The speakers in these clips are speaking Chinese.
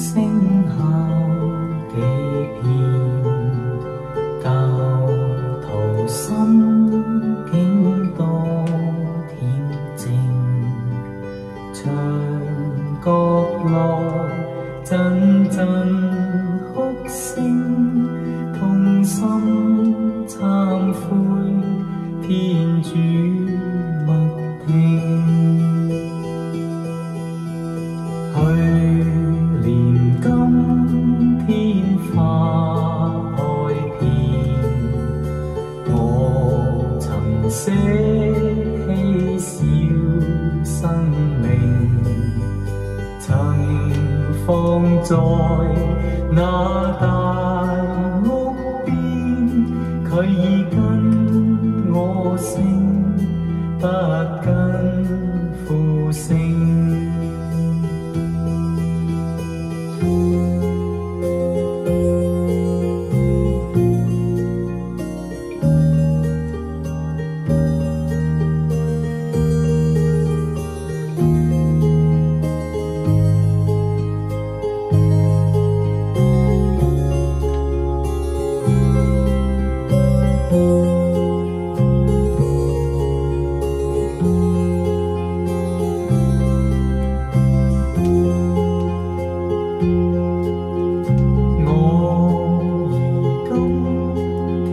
声后几遍，教徒心境多恬静。长角落阵阵哭声。些稀小生命，曾放在那大屋边。佢已跟我姓，不跟父姓。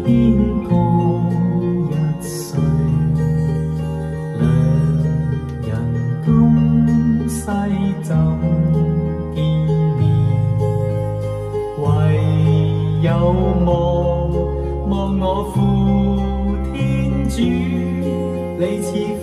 天各一岁，两人今西怎见面？唯有望望我父天主，你赐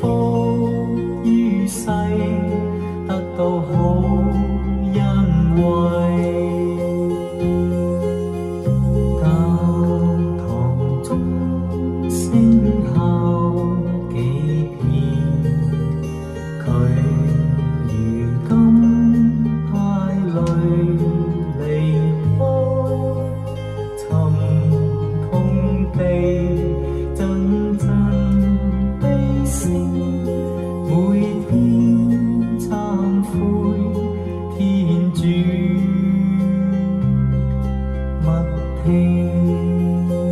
You.